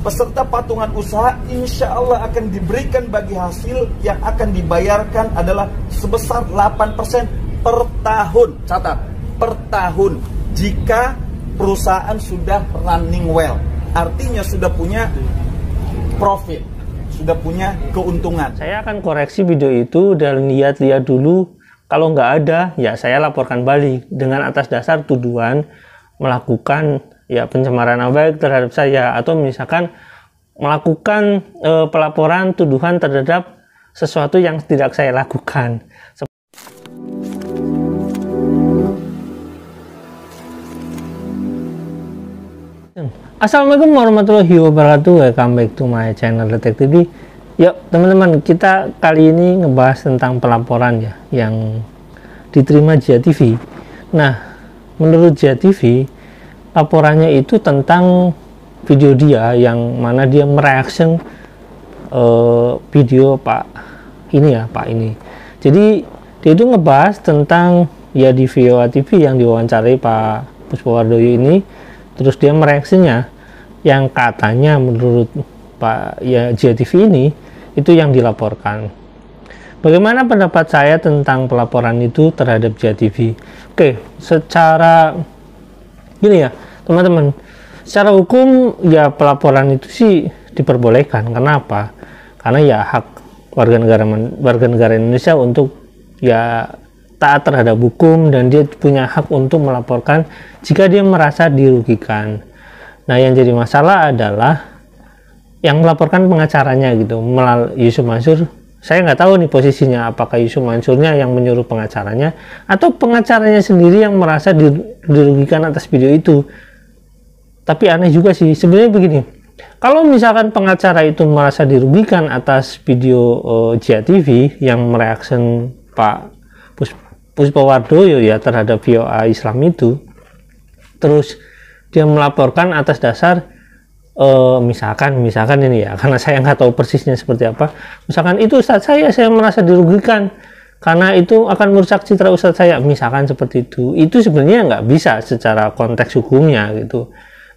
Peserta patungan usaha insya Allah akan diberikan bagi hasil yang akan dibayarkan adalah sebesar 8% per tahun. Catat, per tahun. Jika perusahaan sudah running well. Artinya sudah punya profit, sudah punya keuntungan. Saya akan koreksi video itu dan lihat-lihat dulu. Kalau nggak ada, ya saya laporkan balik dengan atas dasar tuduhan melakukan ya pencemaran nama baik terhadap saya atau misalkan melakukan e, pelaporan tuduhan terhadap sesuatu yang tidak saya lakukan. Assalamualaikum warahmatullahi wabarakatuh. Welcome back to my channel Detek TV Yuk teman-teman kita kali ini ngebahas tentang pelaporan ya Yang diterima Jia TV Nah menurut Jia TV laporannya itu tentang video dia yang mana dia mereaction uh, video Pak ini ya Pak ini. Jadi dia itu ngebahas tentang ya di VOA TV yang diwawancarai Pak Puspawardoyo ini terus dia mereaksinya yang katanya menurut Pak ya JTV ini itu yang dilaporkan. Bagaimana pendapat saya tentang pelaporan itu terhadap JTV? Oke, secara gini ya teman-teman secara hukum ya pelaporan itu sih diperbolehkan. Kenapa karena ya hak warga negara warga negara Indonesia untuk ya taat terhadap hukum dan dia punya hak untuk melaporkan jika dia merasa dirugikan. Nah yang jadi masalah adalah yang melaporkan pengacaranya gitu melalui Yusuf Mansur saya nggak tahu nih posisinya apakah Yusuf Mansurnya yang menyuruh pengacaranya atau pengacaranya sendiri yang merasa dirugikan atas video itu. Tapi aneh juga sih sebenarnya begini. Kalau misalkan pengacara itu merasa dirugikan atas video uh, Jia TV yang mereaction Pak Pus Puspawardoyo ya terhadap VOA Islam itu terus dia melaporkan atas dasar uh, misalkan misalkan ini ya karena saya nggak tahu persisnya seperti apa. Misalkan itu saat saya saya merasa dirugikan karena itu akan merusak citra ustadz saya. Misalkan seperti itu itu sebenarnya nggak bisa secara konteks hukumnya gitu.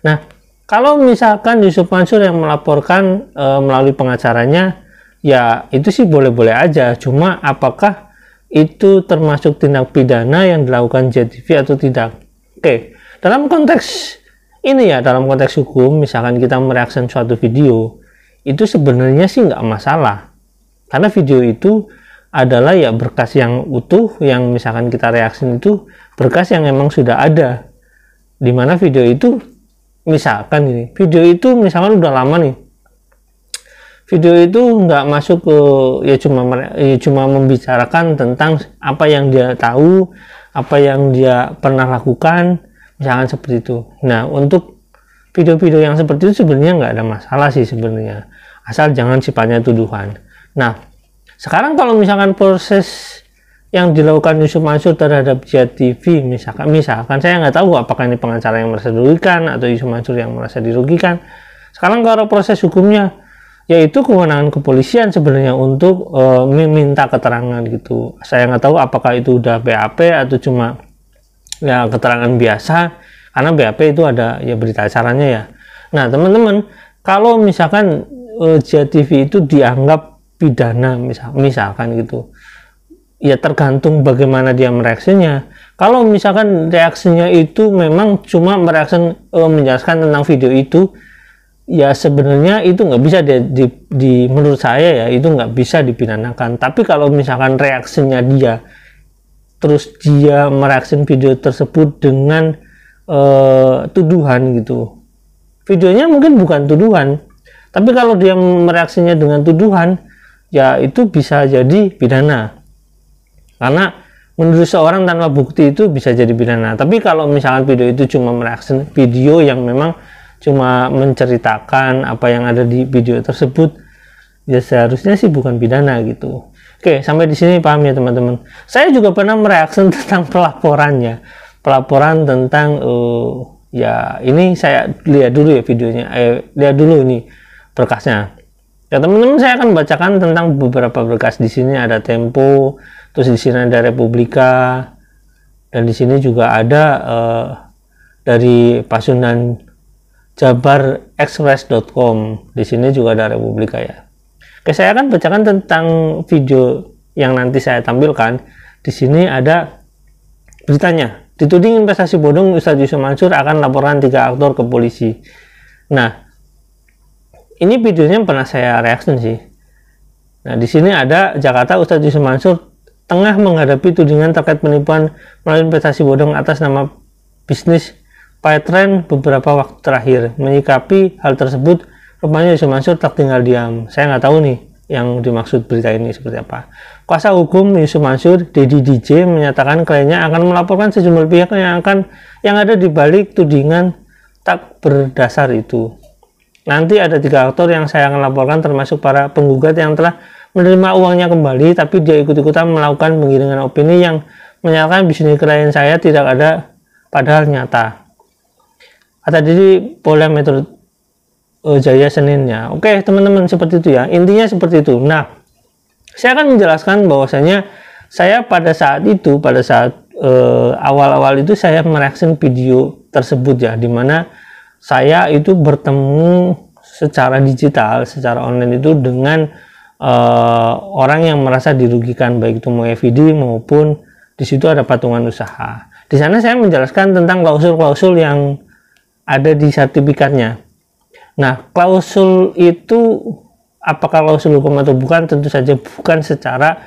Nah kalau misalkan Yusuf Mansur yang melaporkan e, melalui pengacaranya ya itu sih boleh-boleh aja. Cuma apakah itu termasuk tindak pidana yang dilakukan JTV atau tidak? Oke dalam konteks ini ya dalam konteks hukum misalkan kita mereaksi suatu video itu sebenarnya sih nggak masalah. Karena video itu adalah ya berkas yang utuh yang misalkan kita reaksi itu berkas yang memang sudah ada. Di mana video itu misalkan ini video itu misalkan udah lama nih. Video itu nggak masuk ke ya cuma ya cuma membicarakan tentang apa yang dia tahu apa yang dia pernah lakukan misalkan seperti itu. Nah untuk video-video yang seperti itu sebenarnya nggak ada masalah sih sebenarnya. Asal jangan sifatnya tuduhan. Nah sekarang kalau misalkan proses yang dilakukan Yusuf Mansur terhadap Jia TV misalkan misalkan saya nggak tahu apakah ini pengacara yang merasa dirugikan atau Yusuf Mansur yang merasa dirugikan. Sekarang kalau proses hukumnya yaitu kewenangan kepolisian sebenarnya untuk uh, meminta keterangan gitu. Saya nggak tahu apakah itu udah BAP atau cuma ya keterangan biasa karena BAP itu ada ya berita acaranya ya. Nah teman-teman kalau misalkan uh, JTV itu dianggap pidana misal misalkan gitu ya tergantung bagaimana dia mereaksinya. Kalau misalkan reaksinya itu memang cuma mereaksi uh, menjelaskan tentang video itu ya sebenarnya itu nggak bisa di, di, di menurut saya ya itu nggak bisa dipidanakan. Tapi kalau misalkan reaksinya dia terus dia mereaksi video tersebut dengan uh, tuduhan gitu. Videonya mungkin bukan tuduhan tapi kalau dia mereaksinya dengan tuduhan ya itu bisa jadi pidana. Karena menurut seorang tanpa bukti itu bisa jadi pidana. Tapi kalau misalkan video itu cuma mereaksi video yang memang cuma menceritakan apa yang ada di video tersebut ya seharusnya sih bukan pidana gitu Oke, sampai di sini paham ya teman-teman. Saya juga pernah mereaksi tentang pelaporannya. Pelaporan tentang uh, ya ini saya lihat dulu ya videonya. Eh, lihat dulu ini berkasnya. Ya teman-teman saya akan bacakan tentang beberapa berkas di sini ada Tempo, terus di sini ada Republika dan di sini juga ada uh, dari Pasundan jabarexpress.com. Di sini juga ada Republika ya. Oke, saya akan bacakan tentang video yang nanti saya tampilkan. Di sini ada beritanya. Dituding investasi bodong, Ustadz Yusuf Mansur akan laporan tiga aktor ke polisi. Nah, ini videonya pernah saya reaction sih. Nah, di sini ada Jakarta Ustadz Yusuf Mansur tengah menghadapi tudingan terkait penipuan melalui investasi bodong atas nama bisnis Pytrend beberapa waktu terakhir. Menyikapi hal tersebut, rupanya Yusuf Mansur tak tinggal diam. Saya nggak tahu nih yang dimaksud berita ini seperti apa. Kuasa hukum Yusuf Mansur, Dedi DJ, menyatakan kliennya akan melaporkan sejumlah pihak yang akan yang ada di balik tudingan tak berdasar itu. Nanti ada tiga aktor yang saya akan laporkan termasuk para penggugat yang telah menerima uangnya kembali tapi dia ikut-ikutan melakukan penggiringan opini yang menyatakan bisnis klien saya tidak ada padahal nyata. Kata diri Polda Metro uh, Jaya Seninnya. Oke, teman-teman seperti itu ya. Intinya seperti itu. Nah, saya akan menjelaskan bahwasanya saya pada saat itu, pada saat eh, awal-awal uh, itu saya mereaksi video tersebut ya, di mana saya itu bertemu secara digital, secara online itu dengan uh, orang yang merasa dirugikan, baik itu mau FID maupun di situ ada patungan usaha. Di sana saya menjelaskan tentang klausul-klausul yang ada di sertifikatnya. Nah, klausul itu apakah klausul hukum atau bukan tentu saja bukan secara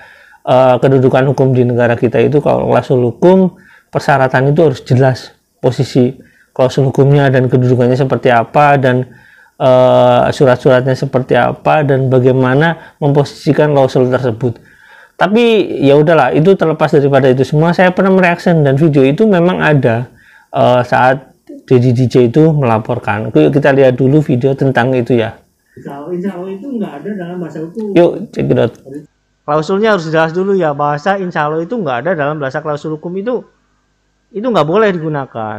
uh, kedudukan hukum di negara kita itu kalau klausul hukum persyaratan itu harus jelas posisi klausul hukumnya dan kedudukannya seperti apa dan uh, surat-suratnya seperti apa dan bagaimana memposisikan klausul tersebut. Tapi ya udahlah itu terlepas daripada itu semua saya pernah mereaction dan video itu memang ada uh, saat Dedi DJ itu melaporkan. Yuk kita lihat dulu video tentang itu ya. Insya Allah itu nggak ada dalam bahasa hukum. Yuk cek it Klausulnya harus jelas dulu ya bahasa insya Allah itu nggak ada dalam bahasa klausul hukum itu itu nggak boleh digunakan.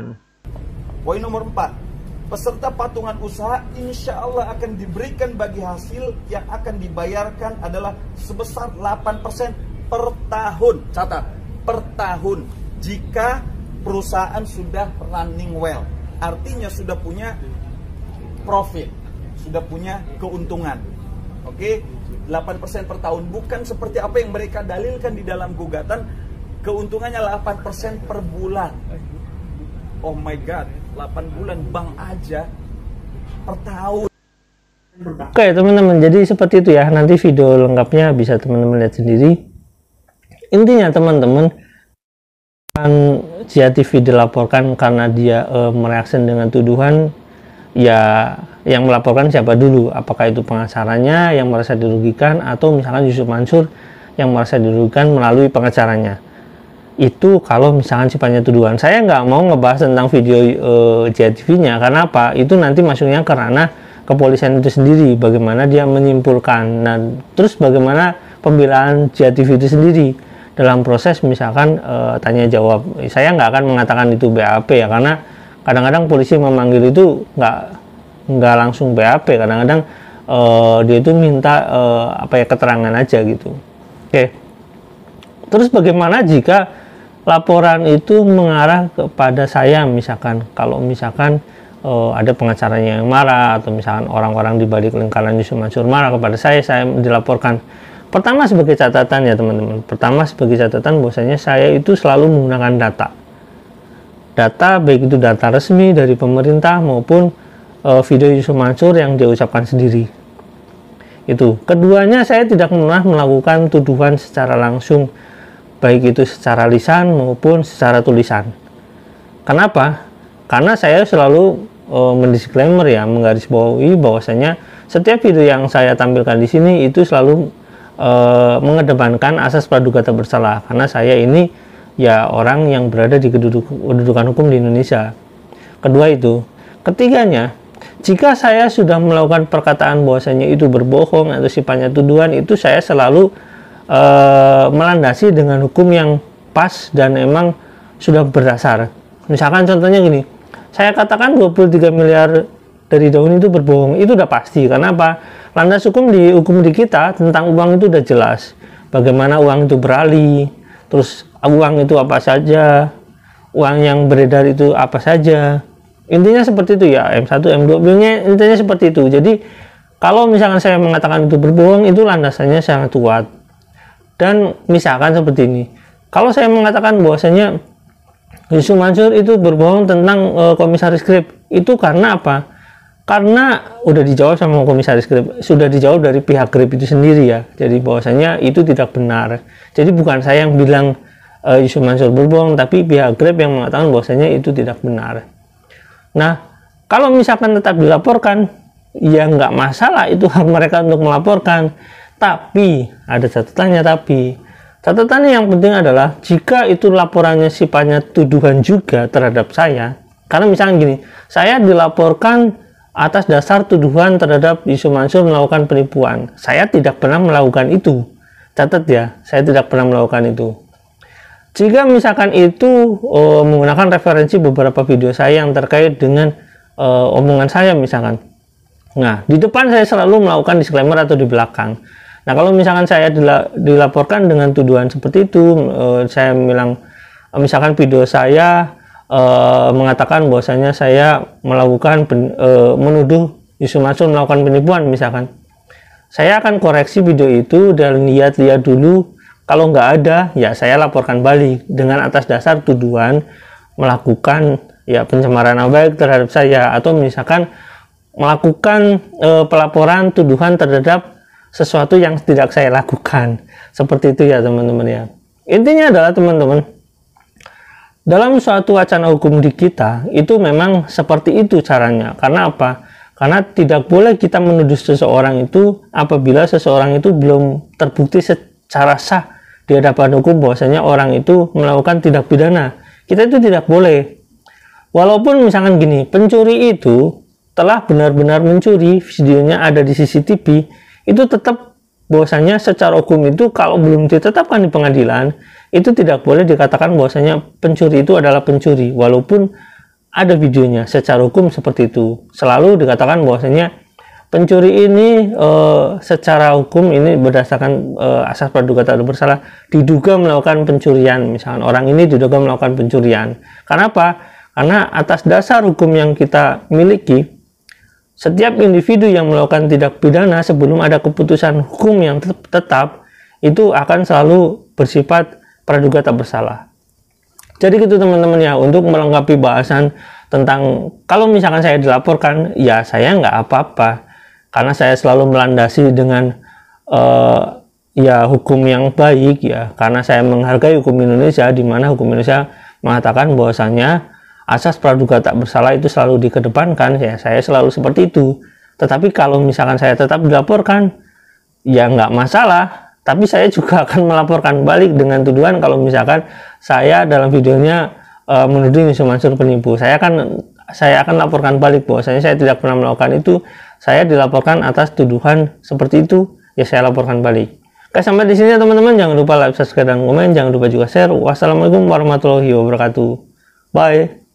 Poin nomor 4 peserta patungan usaha insya Allah akan diberikan bagi hasil yang akan dibayarkan adalah sebesar 8% per tahun. Catat, per tahun. Jika perusahaan sudah running well artinya sudah punya profit, sudah punya keuntungan. Oke, okay? 8% per tahun bukan seperti apa yang mereka dalilkan di dalam gugatan keuntungannya 8% per bulan. Oh my god, 8 bulan bank aja per tahun. Oke teman-teman, jadi seperti itu ya. Nanti video lengkapnya bisa teman-teman lihat sendiri. Intinya teman-teman, kan Jia TV dilaporkan karena dia e, mereaksi dengan tuduhan ya yang melaporkan siapa dulu? Apakah itu pengacaranya yang merasa dirugikan atau misalkan Yusuf Mansur yang merasa dirugikan melalui pengacaranya? Itu kalau misalkan sifatnya tuduhan. Saya nggak mau ngebahas tentang video e, Jia TV nya karena apa? Itu nanti masuknya karena kepolisian itu sendiri. Bagaimana dia menyimpulkan dan terus bagaimana pembelaan Jia TV itu sendiri dalam proses misalkan e, tanya jawab. Saya nggak akan mengatakan itu BAP ya karena kadang-kadang polisi memanggil itu nggak nggak langsung BAP kadang-kadang e, dia itu minta e, apa ya keterangan aja gitu. Oke. Terus bagaimana jika laporan itu mengarah kepada saya? Misalkan kalau misalkan e, ada pengacaranya yang marah atau misalkan orang-orang di balik lingkaran Yusuf Mansur marah kepada saya saya dilaporkan Pertama sebagai catatan ya teman-teman. Pertama sebagai catatan bahwasanya saya itu selalu menggunakan data. Data baik itu data resmi dari pemerintah maupun uh, video Yusuf Mansur yang dia ucapkan sendiri. Itu. Keduanya saya tidak pernah melakukan tuduhan secara langsung baik itu secara lisan maupun secara tulisan. Kenapa? Karena saya selalu uh, mendisklaimer ya, menggarisbawahi bahwasanya setiap video yang saya tampilkan di sini itu selalu e, mengedepankan asas praduga tak bersalah karena saya ini ya orang yang berada di kedudukan hukum di Indonesia. Kedua itu, ketiganya, jika saya sudah melakukan perkataan bahwasanya itu berbohong atau sifatnya tuduhan itu saya selalu e, melandasi dengan hukum yang pas dan emang sudah berdasar. Misalkan contohnya gini, saya katakan 23 miliar dari daun itu berbohong, itu udah pasti. Karena apa? Landas hukum di hukum di kita tentang uang itu udah jelas. Bagaimana uang itu beralih terus uang itu apa saja uang yang beredar itu apa saja. Intinya seperti itu ya M1 M2 intinya, intinya seperti itu. Jadi kalau misalkan saya mengatakan itu berbohong itu landasannya sangat kuat. Dan misalkan seperti ini kalau saya mengatakan bahwasanya Yusuf Mansur itu berbohong tentang uh, komisaris Grab itu karena apa karena udah dijawab sama komisaris Grab sudah dijawab dari pihak Grab itu sendiri ya. Jadi bahwasanya itu tidak benar. Jadi bukan saya yang bilang uh, Yusuf Mansur berbohong tapi pihak Grab yang mengatakan bahwasanya itu tidak benar. Nah kalau misalkan tetap dilaporkan ya nggak masalah itu hak mereka untuk melaporkan. Tapi ada catatannya tapi. Catatannya yang penting adalah jika itu laporannya sifatnya tuduhan juga terhadap saya karena misalnya gini saya dilaporkan atas dasar tuduhan terhadap Yusuf Mansur melakukan penipuan. Saya tidak pernah melakukan itu. Catat ya saya tidak pernah melakukan itu. Jika misalkan itu oh, menggunakan referensi beberapa video saya yang terkait dengan uh, omongan saya misalkan. Nah, di depan saya selalu melakukan disclaimer atau di belakang. Nah, kalau misalkan saya dilaporkan dengan tuduhan seperti itu, uh, saya bilang uh, misalkan video saya uh, mengatakan bahwasanya saya melakukan pen, uh, menuduh Yusuf Mansur melakukan penipuan misalkan. Saya akan koreksi video itu dan lihat-lihat dulu kalau nggak ada ya saya laporkan balik dengan atas dasar tuduhan melakukan ya pencemaran nama baik terhadap saya atau misalkan melakukan e, pelaporan tuduhan terhadap sesuatu yang tidak saya lakukan. Seperti itu ya teman-teman ya. Intinya adalah teman-teman dalam suatu wacana hukum di kita itu memang seperti itu caranya. Karena apa? Karena tidak boleh kita menuduh seseorang itu apabila seseorang itu belum terbukti secara sah di hadapan hukum bahwasanya orang itu melakukan tindak pidana. Kita itu tidak boleh. Walaupun misalkan gini, pencuri itu telah benar-benar mencuri, videonya ada di CCTV, itu tetap bahwasanya secara hukum itu kalau belum ditetapkan di pengadilan, itu tidak boleh dikatakan bahwasanya pencuri itu adalah pencuri, walaupun ada videonya secara hukum seperti itu. Selalu dikatakan bahwasanya pencuri ini e, secara hukum ini berdasarkan e, asas praduga tak bersalah diduga melakukan pencurian, misalkan orang ini diduga melakukan pencurian. Karena apa? Karena atas dasar hukum yang kita miliki, setiap individu yang melakukan tindak pidana sebelum ada keputusan hukum yang tetap itu akan selalu bersifat praduga tak bersalah. Jadi gitu teman-teman ya untuk melengkapi bahasan tentang kalau misalkan saya dilaporkan ya saya nggak apa-apa karena saya selalu melandasi dengan uh, ya hukum yang baik ya karena saya menghargai hukum Indonesia di mana hukum Indonesia mengatakan bahwasanya asas praduga tak bersalah itu selalu dikedepankan ya saya selalu seperti itu. Tetapi kalau misalkan saya tetap dilaporkan ya nggak masalah. Tapi saya juga akan melaporkan balik dengan tuduhan kalau misalkan saya dalam videonya uh, menuduh Mansur penipu. Saya akan saya akan laporkan balik bahwasanya saya tidak pernah melakukan itu. Saya dilaporkan atas tuduhan seperti itu. Ya saya laporkan balik. Oke sampai di sini ya teman-teman. Jangan lupa like subscribe dan komen. Jangan lupa juga share. Wassalamualaikum warahmatullahi wabarakatuh. Bye